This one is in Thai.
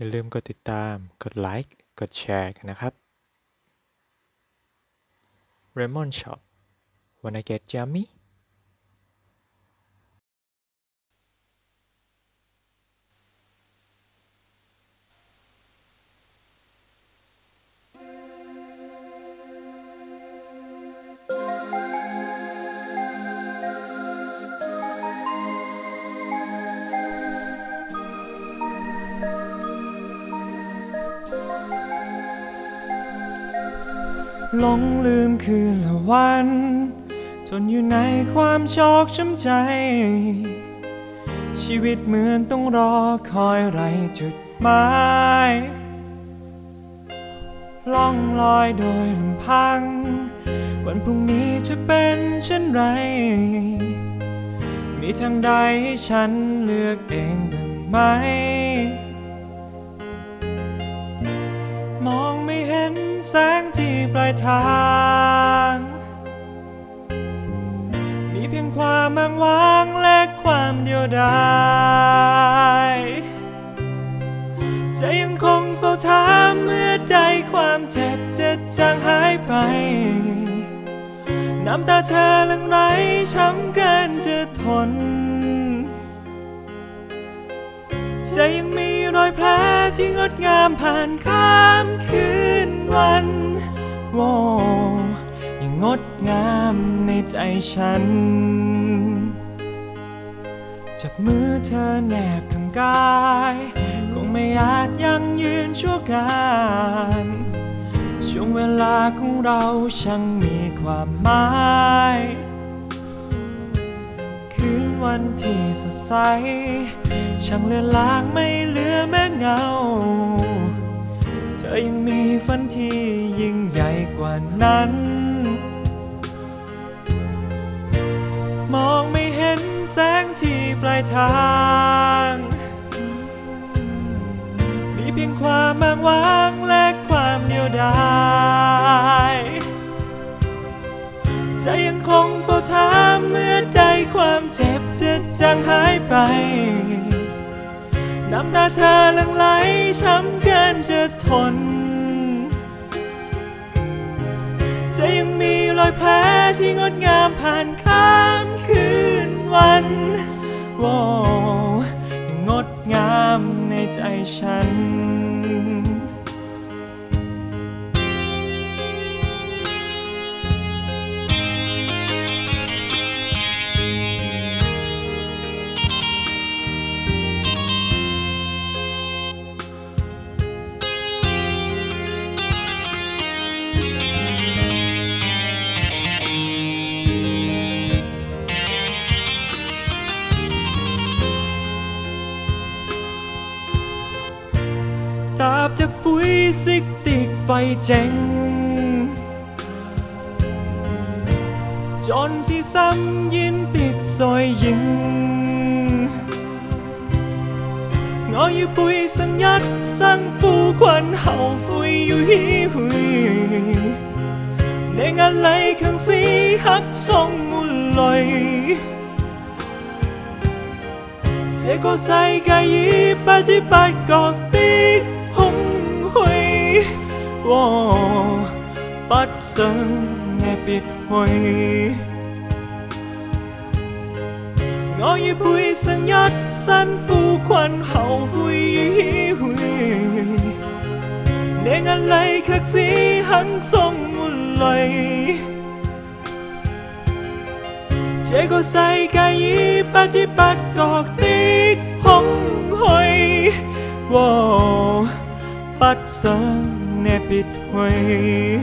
อย่าลืมกดติดตาม กดไลค์ กดแชร์กันนะครับ Raymond Shop Wanna get yummy? หลงลืมคืนละวัน จนอยู่ในความชอกช้ำใจ ชีวิตเหมือนต้องรอคอยไรจุดหมายล่องลอยโดยลำพัง วันพรุ่งนี้จะเป็นเช่นไร มีทางใดให้ฉันเลือกเองบ้างไหม แสงที่ปลายทาง มีเพียงความอ้างวางและความเดียวดายใจยังคงเฝ้าถามเมื่อใดความเจ็บจะจางหายไป น้ำตาเธอลังไหลช้ำเกินจะทน ใจยังมีรอยแผลที่งดงามผ่านข้ามคืนวันโว้ยังงดงามในใจฉัน จับมือเธอแนบข้างกาย คงไม่อาจยังยืนชั่วการช่วงเวลาของเราช่างมีความหมายคืนวันที่สดใส ช่างเลือนลางไม่เหลือแม้เงา เธอยังมีฝันที่ยิ่งใหญ่กว่านั้น มองไม่เห็นแสงที่ปลายทาง มีเพียงความอ้างว้างและความเดียวดายใจยังคงเฝ้าถามเมื่อใดความเจ็บจะจางหายไป น้ำตาเธอลังไหลช้ำเกินจะทน จะยังมีรอยแผลที่งดงามผ่านข้ามคืนวันโว้ยังงดงามในใจฉัน ตาบจากฟุยซิกติกไฟเจ๋งจนที่ซ้ำยินติดซอยยิง ngõ như bụi sân nhất sân phu quân hậu vui yu hi hui 想 nghe 別去。我已背上一身苦困，後悔與唏噓。你眼淚卻只很中沒淚。這個世界已不知不覺的空虛，哦，不想你別去。